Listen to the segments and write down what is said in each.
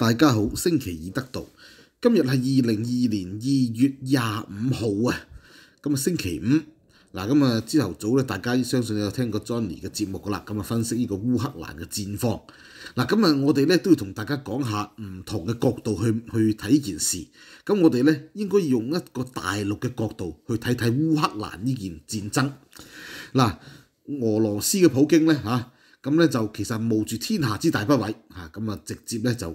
大家好，星期二得到，今日係二零二二年二月廿五號啊，咁啊星期五，嗱咁啊朝頭早咧，大家相信有聽過 Johnny 嘅節目噶啦，咁啊分析呢個烏克蘭嘅戰況，嗱咁啊我哋咧都要同大家講下唔同嘅角度去去睇件事，咁我哋咧應該用一個大陸嘅角度去睇睇烏克蘭呢件戰爭，嗱俄羅斯嘅普京咧嚇。咁咧就其實冒住天下之大不韙。嚇，咁啊直接咧就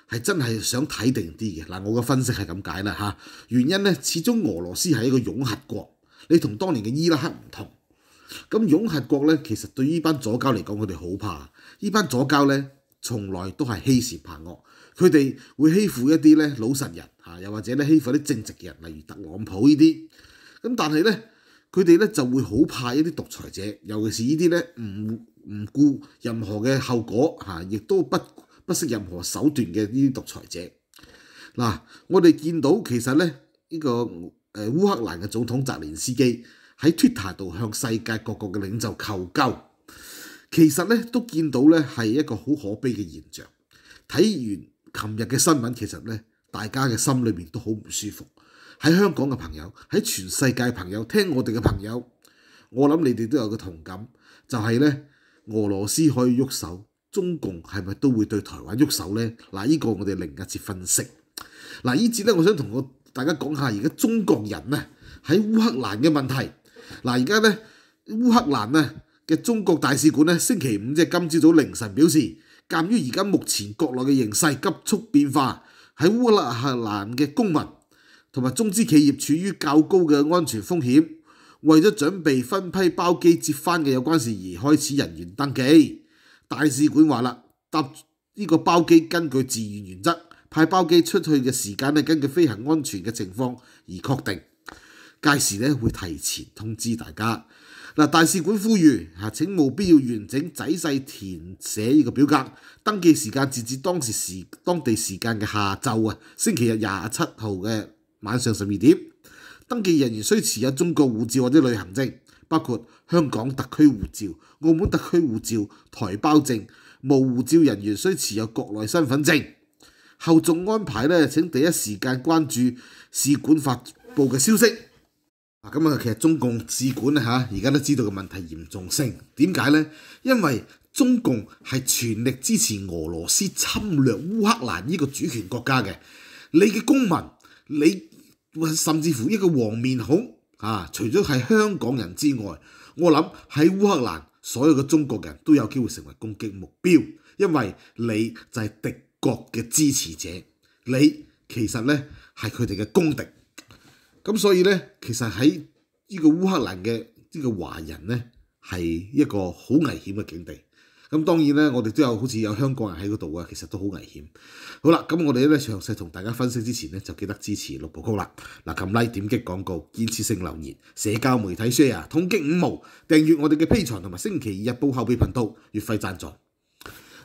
係真係想睇定啲嘅嗱，我嘅分析係咁解啦嚇。原因咧，始終俄羅斯係一個擁核國，你同當年嘅伊拉克唔同。咁擁核國咧，其實對呢班左膠嚟講，佢哋好怕。呢班左膠咧，從來都係欺善怕惡，佢哋會欺負一啲咧老實人嚇，又或者咧欺負啲正直嘅人，例如特朗普呢啲。咁但係咧，佢哋咧就會好怕一啲獨裁者，尤其是呢啲咧唔唔顧任何嘅後果嚇，亦都不不惜任何手段嘅呢啲獨裁者，嗱，我哋見到其實咧呢、呢個誒烏克蘭嘅總統澤連斯基喺 Twitter 度向世界各國嘅領袖求救，其實咧都見到咧係一個好可悲嘅現象。睇完琴日嘅新聞，其實咧大家嘅心裏面都好唔舒服。喺香港嘅朋友，喺全世界朋友，聽我哋嘅朋友，我諗你哋都有個同感，就係、係、咧俄羅斯可以喐手。中共係咪都會對台灣喐手呢？嗱，呢個我哋另一節分析。嗱，呢節咧，我想同我大家講下而家中國人咧喺烏克蘭嘅問題。嗱，而家咧烏克蘭啊嘅中國大使館咧，星期五即係今朝早凌晨表示，鑑於而家目前國內嘅形勢急速變化，喺烏克蘭嘅公民同埋中資企業處於較高嘅安全風險，為咗準備分批包機接翻嘅有關事宜開始人員登記。大使館話啦，搭呢個包機根據自願原則派包機出去嘅時間咧，根據飛行安全嘅情況而確定。屆時咧會提前通知大家。嗱，大使館呼籲嚇，請務必要完整仔細填寫呢個表格。登記時間截至當時時當地時間嘅下晝啊，星期日廿七號嘅晚上十二點。登記人員需持有中國護照或者旅行證。包括香港特區護照、澳門特區護照、台胞證，無護照人員需持有國內身份證。後續安排咧，請第一時間關注使館發布嘅消息。咁啊，其實中共使館咧嚇，而家都知道嘅問題嚴重性。點解呢？因為中共係全力支持俄羅斯侵略烏克蘭呢個主權國家嘅。你嘅公民，你甚至乎一個黃面孔。啊！除咗係香港人之外，我諗喺烏克蘭所有嘅中國人都有機會成為攻擊目標，因為你就係敵國嘅支持者，你其實咧係佢哋嘅公敵。咁所以咧，其實喺呢個烏克蘭嘅呢個華人咧係一個好危險嘅境地。咁當然咧，我哋都有好似有香港人喺嗰度啊，其實都好危險。好啦，咁我哋咧詳細同大家分析之前咧，就記得支持六部曲啦。嗱，撳 like 點擊廣告，建設性留言，社交媒體 share，痛擊五毛，訂閱我哋嘅 P 財同埋星期二日報後備頻道，月費贊助。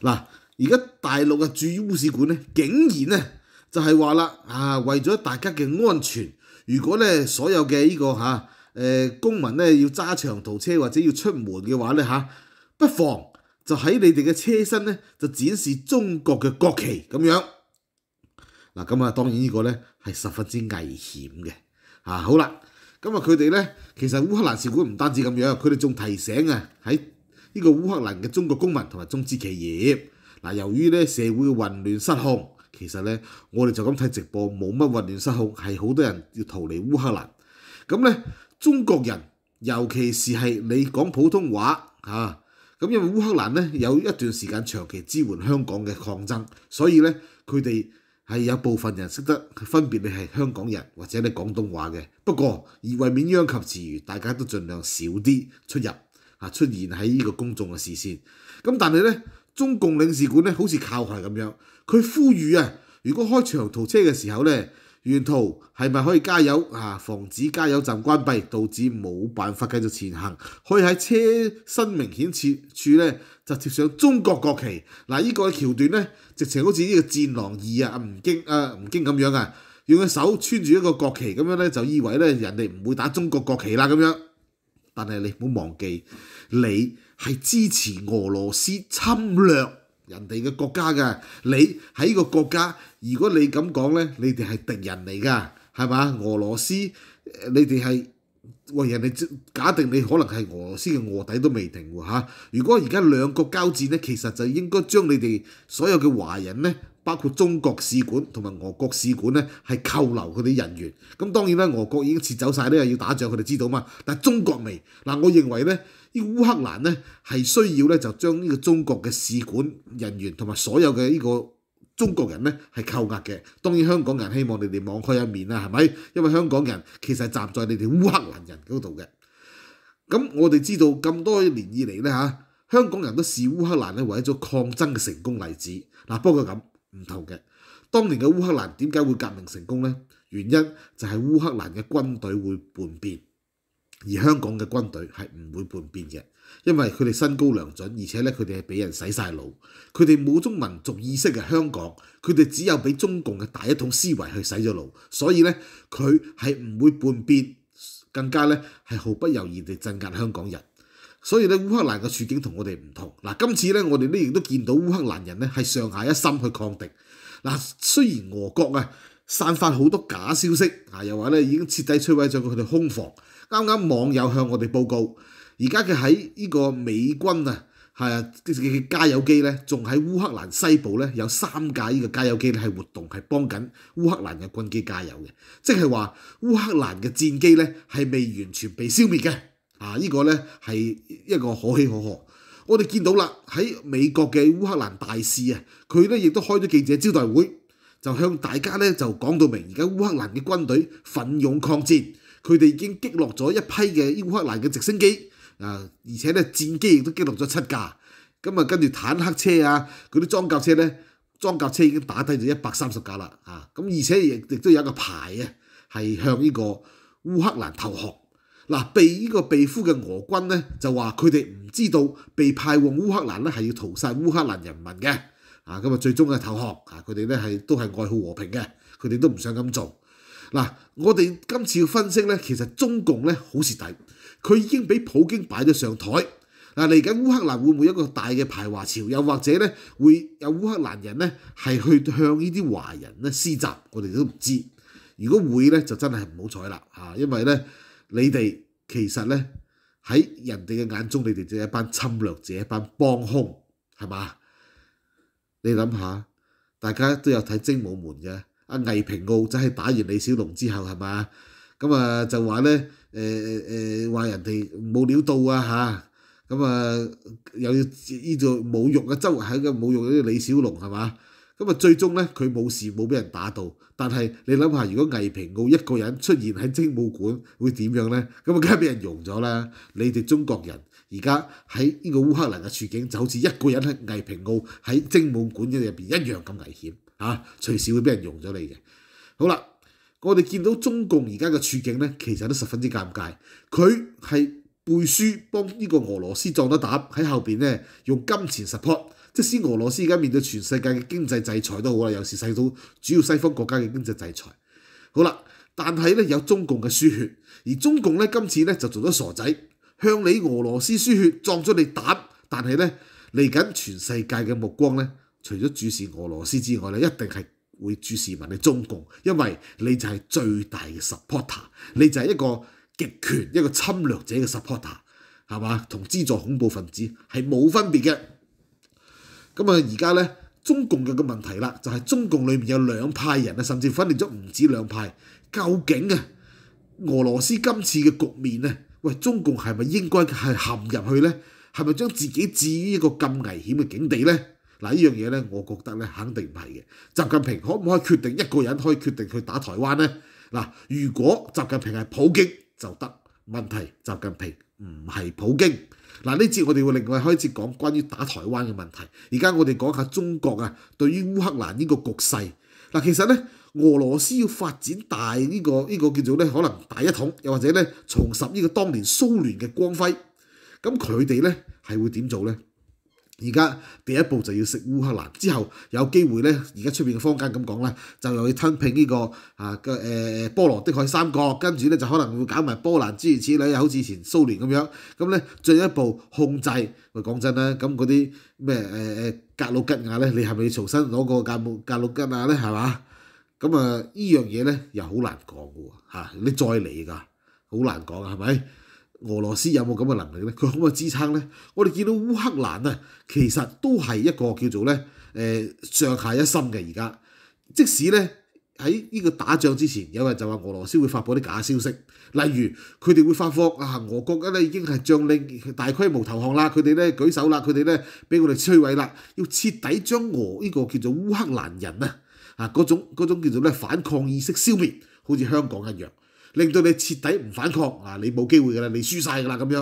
嗱，而家大陸嘅駐烏使館咧，竟然咧就係話啦，啊為咗大家嘅安全，如果咧所有嘅呢、個嚇誒、公民咧要揸長途車或者要出門嘅話咧嚇、不妨。就喺你哋嘅車身咧，就展示中國嘅國旗咁樣。嗱，咁啊，當然呢個咧係十分之危險嘅。啊，好啦，咁啊，佢哋咧其實烏克蘭使館唔單止咁樣，佢哋仲提醒啊喺呢個烏克蘭嘅中國公民同埋中資企業。嗱，由於咧社會嘅混亂失控，其實咧我哋就咁睇直播冇乜混亂失控，係好多人要逃離烏克蘭。咁咧中國人，尤其是係你講普通話嚇。咁因為烏克蘭咧有一段時間長期支援香港嘅抗爭，所以咧佢哋係有部分人識得分別你係香港人或者你廣東話嘅。不過而為免殃及池魚，大家都盡量少啲出入啊，出現喺呢個公眾嘅視線。咁但係咧，中共領事館咧好似靠係咁樣，佢呼籲啊，如果開長途車嘅時候咧，沿途係咪可以加油啊？防止加油站關閉，導致冇辦法繼續前行。可以喺車身明顯處處咧就貼上中國國旗。嗱、啊，依、個橋段咧，直情好似呢個戰狼二啊，阿吳京啊，吳京咁樣啊，用隻手穿住一個國旗咁樣咧，就以為咧人哋唔會打中國國旗啦咁樣。但係你唔好忘記，你係支持俄羅斯侵略。人哋嘅國家㗎，你喺個國家，如果你咁講咧，你哋係敵人嚟㗎，係嘛？俄羅斯，你哋係喂人哋假定你可能係俄羅斯嘅臥底都未定喎嚇。如果而家兩國交戰咧，其實就應該將你哋所有嘅華人咧，包括中國使館同埋俄國使館咧，係扣留佢哋人員。咁當然啦，俄國已經撤走晒咧，又要打仗，佢哋知道嘛。但係中國未嗱，我認為咧。呢烏克蘭咧係需要咧就將呢個中國嘅使館人員同埋所有嘅呢個中國人咧係扣押嘅。當然香港人希望你哋網開一面啦，係咪？因為香港人其實站在你哋烏克蘭人嗰度嘅。咁我哋知道咁多年以嚟咧嚇，香港人都視烏克蘭咧為一種抗爭嘅成功例子。嗱，不過咁唔同嘅，當年嘅烏克蘭點解會革命成功咧？原因就係烏克蘭嘅軍隊會叛變。而香港嘅軍隊係唔會叛變嘅，因為佢哋身高良準，而且咧佢哋係俾人洗晒腦，佢哋冇種民族意識嘅香港，佢哋只有俾中共嘅大一統思維去洗咗腦，所以咧佢係唔會叛變，更加咧係毫不猶豫地鎮壓香港人。所以咧烏克蘭嘅處境同我哋唔同。嗱，今次咧我哋咧亦都見到烏克蘭人咧係上下一心去抗敵。嗱，雖然俄國啊散發好多假消息，啊又話咧已經徹底摧毀咗佢哋空防。啱啱網友向我哋報告，而家嘅喺呢個美軍啊，係啊嘅加油機咧，仲喺烏克蘭西部咧有三架呢個加油機咧係活動，係幫緊烏克蘭嘅軍機加油嘅，即係話烏克蘭嘅戰機咧係未完全被消滅嘅，啊、這個、呢個咧係一個可喜可賀。我哋見到啦，喺美國嘅烏克蘭大使啊，佢咧亦都開咗記者招待會，就向大家咧就講到明，而家烏克蘭嘅軍隊奮勇抗戰。佢哋已經擊落咗一批嘅烏克蘭嘅直升機，啊，而且咧戰機亦都擊落咗七架，咁啊跟住坦克車啊，嗰啲裝甲車咧，裝甲車已經打低咗一百三十架啦，啊，咁而且亦亦都有一個排啊，係向呢個烏克蘭投降。嗱、被呢個被俘嘅俄軍咧就話佢哋唔知道被派往烏克蘭咧係要屠殺烏克蘭人民嘅，啊，咁啊最終嘅投降，啊，佢哋咧係都係愛好和平嘅，佢哋都唔想咁做。嗱，我哋今次要分析咧，其實中共咧好蝕底，佢已經俾普京擺咗上台。嗱，嚟緊烏克蘭會唔會一個大嘅排華潮？又或者咧會有烏克蘭人咧係去向呢啲華人咧施襲？我哋都唔知。如果會咧，就真係唔好彩啦嚇，因為咧你哋其實咧喺人哋嘅眼中，你哋就係一班侵略者、一班幫兇，係嘛？你諗下，大家都有睇精武門嘅。阿魏平澳就係打完李小龍之後係嘛？咁啊就話咧誒誒話人哋冇料到啊嚇，咁啊又要呢度侮辱啊，周圍喺度侮辱呢個李小龍係嘛？咁啊最終咧佢冇事冇俾人打到，但係你諗下，如果魏平澳一個人出現喺精武館會點樣咧？咁啊梗係俾人容咗啦！你哋中國人而家喺呢個烏克蘭嘅處境就好似一個人喺魏平澳喺精武館嘅入邊一樣咁危險。啊！隨時會俾人用咗你嘅。好啦，我哋見到中共而家嘅處境咧，其實都十分之尷尬。佢係背書幫呢個俄羅斯撞得膽喺後邊咧，用金錢 support。即使俄羅斯而家面對全世界嘅經濟制裁都好啦，有時受到主要西方國家嘅經濟制裁。好啦，但係咧有中共嘅輸血，而中共咧今次咧就做咗傻仔，向你俄羅斯輸血撞咗你膽，但係咧嚟緊全世界嘅目光咧。除咗注視俄羅斯之外咧，一定係會注視埋你中共，因為你就係最大嘅 supporter，你就係一個極權一個侵略者嘅 supporter，係嘛？同資助恐怖分子係冇分別嘅。咁啊，而家咧中共嘅個問題啦，就係中共裏面有兩派人啊，甚至分裂咗唔止兩派。究竟啊，俄羅斯今次嘅局面咧，喂，中共係咪應該係陷入去咧？係咪將自己置於一個咁危險嘅境地咧？嗱，呢樣嘢咧，我覺得咧，肯定唔係嘅。習近平可唔可以決定一個人可以決定去打台灣咧？嗱，如果習近平係普京就得，問題習近平唔係普京。嗱，呢節我哋會另外開始講關於打台灣嘅問題。而家我哋講下中國啊，對於烏克蘭呢個局勢。嗱，其實咧，俄羅斯要發展大呢、個呢、個叫做咧可能大一統，又或者咧重拾呢個當年蘇聯嘅光輝，咁佢哋咧係會點做咧？而家第一步就要食烏克蘭，之後有機會咧，而家出邊嘅坊間咁講咧，就又要吞併呢、個啊嘅誒波羅的海三國，跟住咧就可能會搞埋波蘭諸如此類，好似前蘇聯咁樣，咁咧進一步控制。喂，講真啦，咁嗰啲咩誒誒格魯吉亞咧，你係咪要重新攞個格魯格魯吉亞咧？係嘛？咁啊，呢樣嘢咧又好難講嘅喎嚇，你再嚟㗎，好難講，係咪？俄羅斯有冇咁嘅能力咧？佢可唔可以支撐咧？我哋見到烏克蘭啊，其實都係一個叫做咧誒、上下一心嘅而家。即使咧喺呢個打仗之前，有人就話俄羅斯會發布啲假消息，例如佢哋會發放啊俄國咧已經係將領大規模投降啦，佢哋咧舉手啦，佢哋咧俾我哋摧毀啦，要徹底將俄呢個叫做烏克蘭人啊啊嗰種嗰種叫做咧反抗意識消滅，好似香港一樣。令到你徹底唔反抗啊！你冇機會㗎啦，你輸晒㗎啦咁樣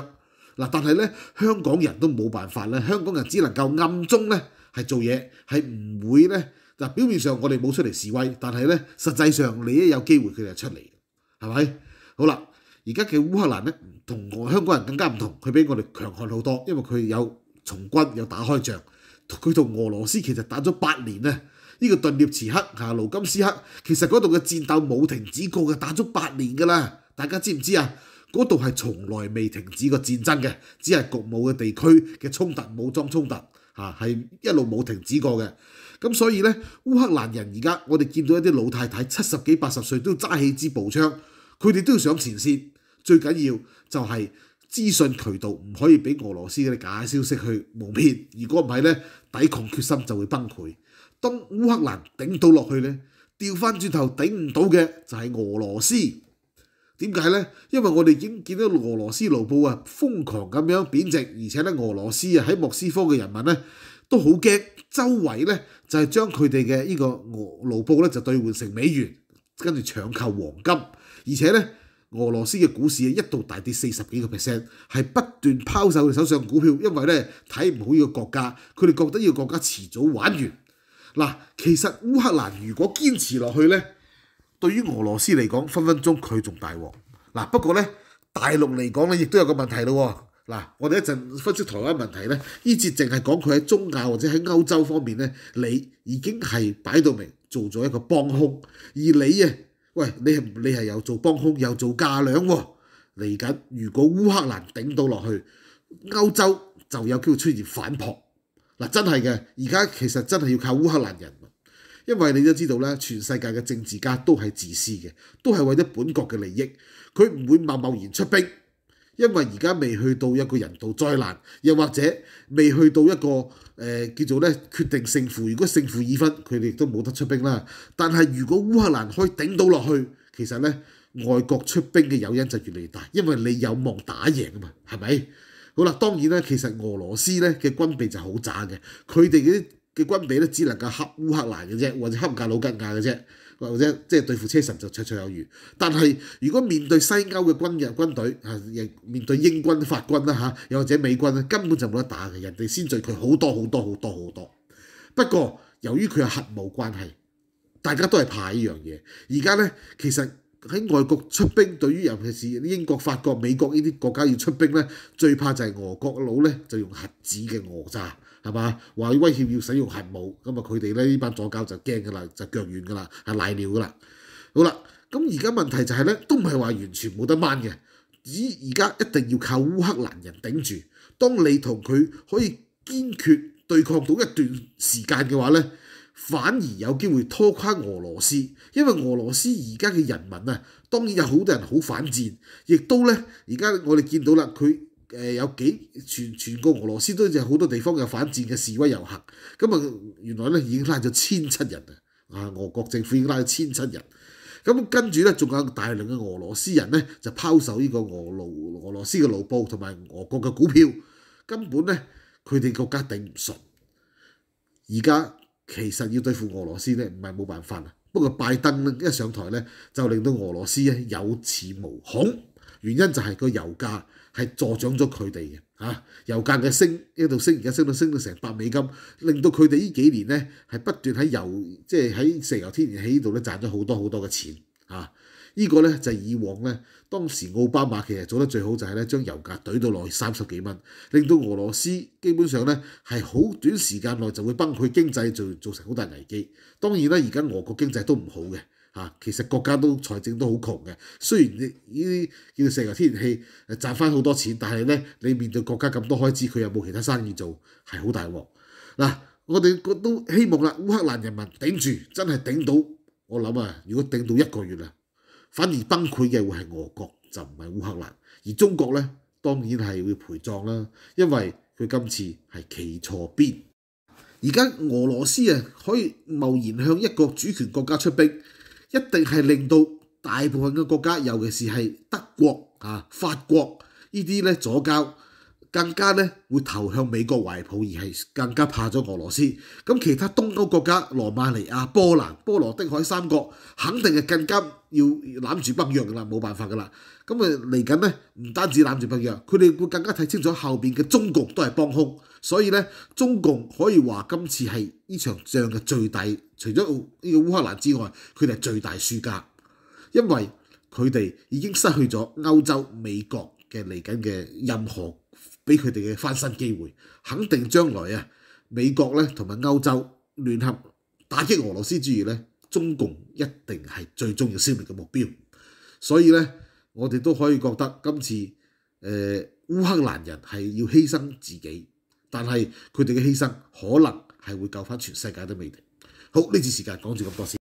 嗱。但係咧，香港人都冇辦法咧，香港人只能夠暗中咧係做嘢，係唔會咧嗱。表面上我哋冇出嚟示威，但係咧實際上你一有機會佢就出嚟，係咪？好啦，而家嘅烏克蘭咧同我香港人更加唔同，佢比我哋強悍好多，因為佢有從軍，有打開仗，佢同俄羅斯其實打咗八年咧。呢個頓涅茨克嚇盧金斯克，其實嗰度嘅戰鬥冇停止過嘅，打咗八年㗎啦。大家知唔知啊？嗰度係從來未停止過戰爭嘅，只係局部嘅地區嘅衝突、武裝衝突嚇，係一路冇停止過嘅。咁所以呢，烏克蘭人而家我哋見到一啲老太太七十幾八十歲都揸起支步槍，佢哋都要上前線。最緊要就係資訊渠道唔可以俾俄羅斯嘅假消息去蒙騙。如果唔係呢，抵抗決心就會崩潰。當烏克蘭頂到落去呢，調翻轉頭頂唔到嘅就係俄羅斯。點解呢？因為我哋已經見到俄羅斯盧布啊瘋狂咁樣貶值，而且咧俄羅斯啊喺莫斯科嘅人民呢都好驚，周圍呢就係將佢哋嘅呢個俄盧布咧就兑換成美元，跟住搶購黃金，而且呢，俄羅斯嘅股市一度大跌四十幾個 percent，係不斷拋售佢手上股票，因為呢睇唔好呢個國家，佢哋覺得呢個國家遲早玩完。嗱，其實烏克蘭如果堅持落去呢，對於俄羅斯嚟講，分分鐘佢仲大鑊。嗱，不過呢，大陸嚟講呢，亦都有個問題咯。嗱，我哋一陣分析台灣問題呢，呢節淨係講佢喺中亞或者喺歐洲方面呢，你已經係擺到明做咗一個幫兇，而你啊，喂，你係你係又做幫兇又做架梁喎。嚟緊，如果烏克蘭頂到落去，歐洲就有機會出現反撲。真係嘅，而家其實真係要靠烏克蘭人，因為你都知道咧，全世界嘅政治家都係自私嘅，都係為咗本國嘅利益，佢唔會貿貿然出兵，因為而家未去到一個人道災難，又或者未去到一個誒、叫做咧決定勝負。如果勝負已分，佢哋都冇得出兵啦。但係如果烏克蘭可以頂到落去，其實咧外國出兵嘅誘因就越嚟越大，因為你有望打贏啊嘛，係咪？好啦，當然咧，其實俄羅斯咧嘅軍備就好渣嘅，佢哋嗰啲嘅軍備咧只能夠恰烏克蘭嘅啫，或者恰格魯吉亞嘅啫，或者即係對付車臣就綽綽有餘。但係如果面對西歐嘅軍人軍隊啊，面對英軍、法軍啦嚇，又或者美軍咧，根本就冇得打嘅，人哋先進佢好多好多好多好多。不過由於佢有核武關係，大家都係怕呢樣嘢。而家咧其實。喺外國出兵，對於尤其是英國、法國、美國呢啲國家要出兵咧，最怕就係俄國佬咧就用核子嘅訛詐，係嘛？話威脅要使用核武，咁啊佢哋咧呢班左膠就驚噶啦，就腳軟噶啦，係瀨尿噶啦。好啦，咁而家問題就係、是、咧，都唔係話完全冇得掹嘅，而而家一定要靠烏克蘭人頂住。當你同佢可以堅決對抗到一段時間嘅話咧。反而有機會拖垮俄羅斯，因為俄羅斯而家嘅人民啊，當然有好多人好反戰，亦都咧而家我哋見到啦，佢誒有幾全全個俄羅斯都有好多地方有反戰嘅示威遊行，咁啊原來咧已經拉咗千七人啊，啊俄國政府已經拉咗千七人，咁跟住咧仲有大量嘅俄羅斯人咧就拋售呢個俄盧俄羅斯嘅盧布同埋俄國嘅股票，根本咧佢哋國家頂唔順，而家。其實要對付俄羅斯咧，唔係冇辦法啊。不過拜登咧一上台咧，就令到俄羅斯咧有恃無恐。原因就係個油價係助長咗佢哋嘅。嚇、油價嘅升一度升，而家升到升到成百美金，令到佢哋呢幾年咧係不斷喺油即係喺石油天然氣呢度咧賺咗好多好多嘅錢。呢個咧就係以往咧，當時奧巴馬其實做得最好就係咧將油價懟到落去三十幾蚊，令到俄羅斯基本上咧係好短時間內就會崩潰經濟，就造成好大危機。當然啦，而家俄國經濟都唔好嘅嚇，其實國家都財政都好窮嘅。雖然呢啲叫石油天然氣誒賺翻好多錢，但係咧你面對國家咁多開支，佢又冇其他生意做，係好大鑊。嗱，我哋都希望啦，烏克蘭人民頂住，真係頂到我諗啊，如果頂到一個月啦！反而崩潰嘅會係俄國，就唔係烏克蘭。而中國呢，當然係會陪葬啦，因為佢今次係企錯邊。而家俄羅斯啊，可以冒然向一個主權國家出兵，一定係令到大部分嘅國家，尤其是係德國啊、法國呢啲咧左膠。更加咧會投向美國懷抱，而係更加怕咗俄羅斯。咁其他東歐國家，羅馬尼亞、波蘭、波羅的海三國，肯定係更加要攬住北約噶啦，冇辦法噶啦。咁啊嚟緊咧，唔單止攬住北約，佢哋會更加睇清楚後邊嘅中共都係幫兇。所以咧，中共可以話今次係呢場仗嘅最大，除咗呢個烏克蘭之外，佢哋係最大輸家，因為佢哋已經失去咗歐洲、美國嘅嚟緊嘅任何。俾佢哋嘅翻身機會，肯定將來啊，美國咧同埋歐洲聯合打擊俄羅斯之餘咧，中共一定係最重要消滅嘅目標。所以咧，我哋都可以覺得今次誒、呃、烏克蘭人係要犧牲自己，但係佢哋嘅犧牲可能係會救翻全世界都未定。好，呢次時間講住咁多先。